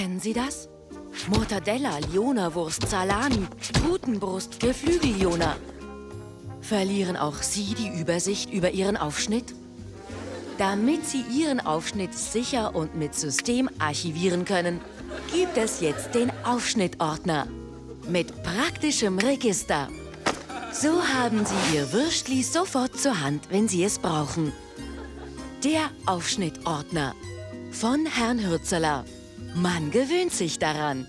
Kennen Sie das? Mortadella, Liona-Wurst, Salami, Putenbrust, Geflügel-Liona. Verlieren auch Sie die Übersicht über Ihren Aufschnitt? Damit Sie Ihren Aufschnitt sicher und mit System archivieren können, gibt es jetzt den Aufschnittordner mit praktischem Register. So haben Sie Ihr Würstli sofort zur Hand, wenn Sie es brauchen. Der Aufschnittordner von Herrn Hürzeler. Man gewöhnt sich daran.